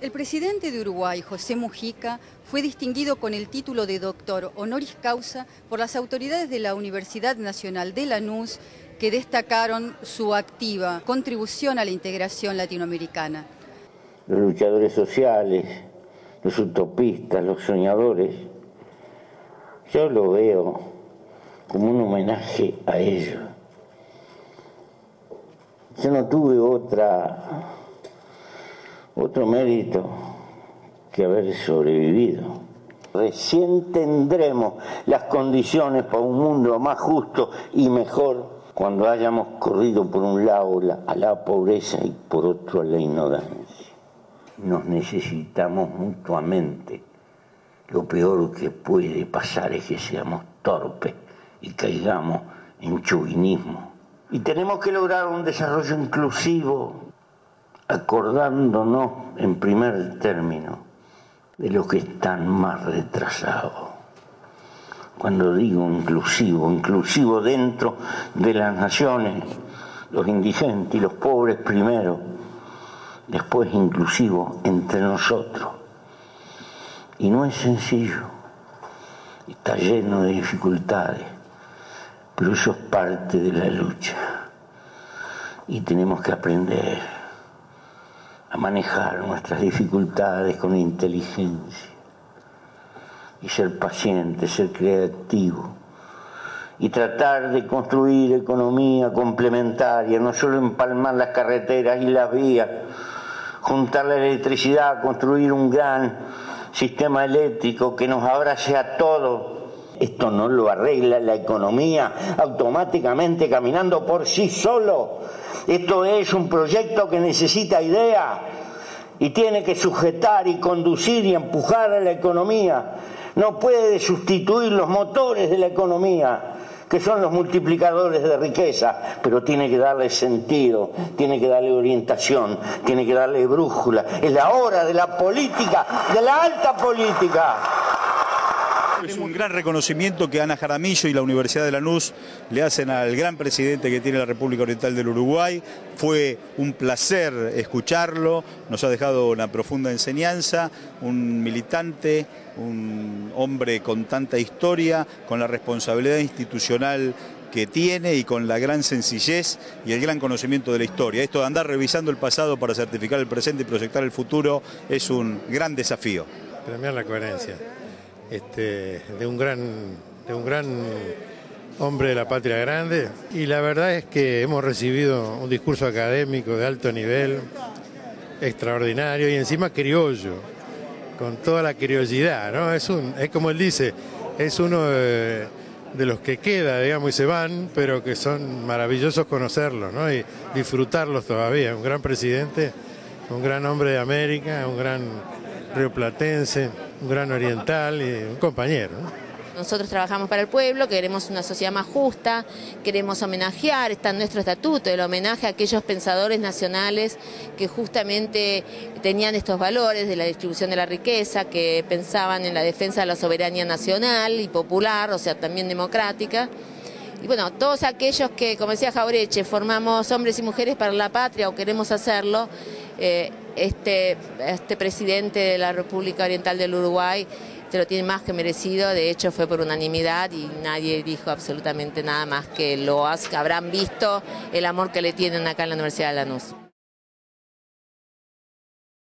El presidente de Uruguay, José Mujica, fue distinguido con el título de doctor honoris causa por las autoridades de la Universidad Nacional de Lanús que destacaron su activa contribución a la integración latinoamericana. Los luchadores sociales, los utopistas, los soñadores, yo lo veo como un homenaje a ellos. Yo no tuve otra otro mérito que haber sobrevivido. Recién tendremos las condiciones para un mundo más justo y mejor cuando hayamos corrido por un lado a la pobreza y por otro a la ignorancia. Nos necesitamos mutuamente. Lo peor que puede pasar es que seamos torpes y caigamos en chauvinismo. Y tenemos que lograr un desarrollo inclusivo acordándonos en primer término de los que están más retrasados. Cuando digo inclusivo, inclusivo dentro de las naciones, los indigentes y los pobres primero, después inclusivo entre nosotros. Y no es sencillo, está lleno de dificultades, pero eso es parte de la lucha. Y tenemos que aprender a manejar nuestras dificultades con inteligencia y ser paciente, ser creativo y tratar de construir economía complementaria, no solo empalmar las carreteras y las vías, juntar la electricidad, construir un gran sistema eléctrico que nos abrace a todos. Esto no lo arregla la economía automáticamente caminando por sí solo esto es un proyecto que necesita idea y tiene que sujetar y conducir y empujar a la economía. No puede sustituir los motores de la economía, que son los multiplicadores de riqueza, pero tiene que darle sentido, tiene que darle orientación, tiene que darle brújula. Es la hora de la política, de la alta política. Es un gran reconocimiento que Ana Jaramillo y la Universidad de Lanús le hacen al gran presidente que tiene la República Oriental del Uruguay. Fue un placer escucharlo, nos ha dejado una profunda enseñanza, un militante, un hombre con tanta historia, con la responsabilidad institucional que tiene y con la gran sencillez y el gran conocimiento de la historia. Esto de andar revisando el pasado para certificar el presente y proyectar el futuro es un gran desafío. Premiar la coherencia este, de, un gran, de un gran hombre de la patria grande. Y la verdad es que hemos recibido un discurso académico de alto nivel, extraordinario y encima criollo, con toda la criollidad, ¿no? Es, un, es como él dice, es uno de, los que queda, digamos, y se van, pero que son maravillosos conocerlos, ¿no? Y disfrutarlos todavía. Un gran presidente, un gran hombre de América, un gran rioplatense, un gran oriental y un compañero. Nosotros trabajamos para el pueblo, queremos una sociedad más justa, queremos homenajear, está en nuestro estatuto, el homenaje a aquellos pensadores nacionales que justamente tenían estos valores de la distribución de la riqueza, que pensaban en la defensa de la soberanía nacional y popular, o sea, también democrática. Y bueno, todos aquellos que, como decía Jaureche, formamos hombres y mujeres para la patria o queremos hacerlo, eh, este, este presidente de la República Oriental del Uruguay se lo tiene más que merecido, de hecho fue por unanimidad y nadie dijo absolutamente nada más que lo habrán visto el amor que le tienen acá en la Universidad de Lanús.